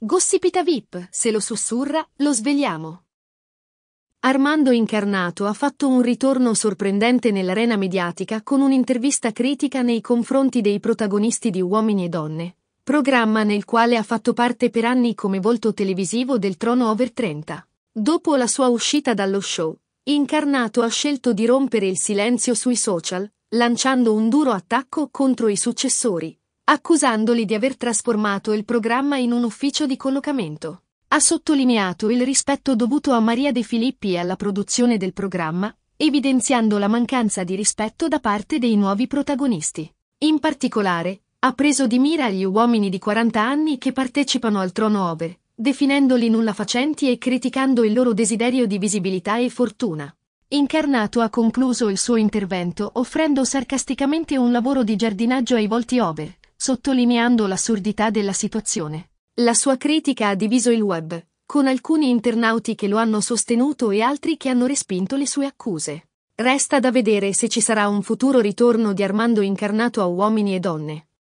Gossipita VIP, se lo sussurra, lo svegliamo. Armando Incarnato ha fatto un ritorno sorprendente nell'arena mediatica con un'intervista critica nei confronti dei protagonisti di Uomini e Donne, programma nel quale ha fatto parte per anni come volto televisivo del Trono Over 30. Dopo la sua uscita dallo show, Incarnato ha scelto di rompere il silenzio sui social, lanciando un duro attacco contro i successori, accusandoli di aver trasformato il programma in un ufficio di collocamento. Ha sottolineato il rispetto dovuto a Maria De Filippi e alla produzione del programma, evidenziando la mancanza di rispetto da parte dei nuovi protagonisti. In particolare, ha preso di mira gli uomini di 40 anni che partecipano al trono over, definendoli nulla facenti e criticando il loro desiderio di visibilità e fortuna. Incarnato ha concluso il suo intervento offrendo sarcasticamente un lavoro di giardinaggio ai volti over, sottolineando l'assurdità della situazione. La sua critica ha diviso il web, con alcuni internauti che lo hanno sostenuto e altri che hanno respinto le sue accuse. Resta da vedere se ci sarà un futuro ritorno di Armando incarnato a uomini e donne.